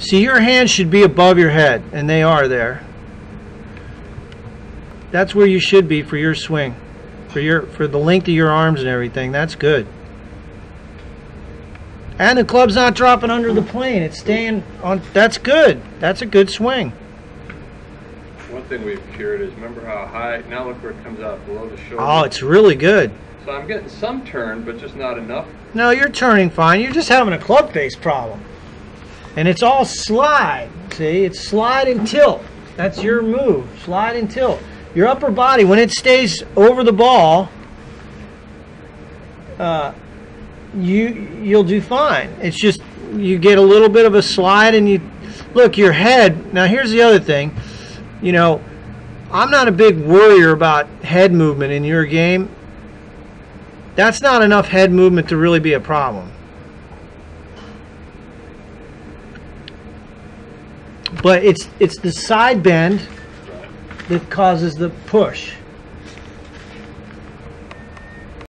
See, your hands should be above your head, and they are there. That's where you should be for your swing. For your for the length of your arms and everything. That's good. And the club's not dropping under the plane. It's staying on that's good. That's a good swing. One thing we've cured is remember how high, now look where it comes out below the shoulder. Oh, it's really good. So I'm getting some turn, but just not enough. No, you're turning fine. You're just having a club face problem. And it's all slide. See, it's slide and tilt. That's your move. Slide and tilt. Your upper body, when it stays over the ball, uh, you you'll do fine. It's just you get a little bit of a slide and you look your head. Now here's the other thing. You know, I'm not a big worrier about head movement in your game. That's not enough head movement to really be a problem. But it's it's the side bend that causes the push.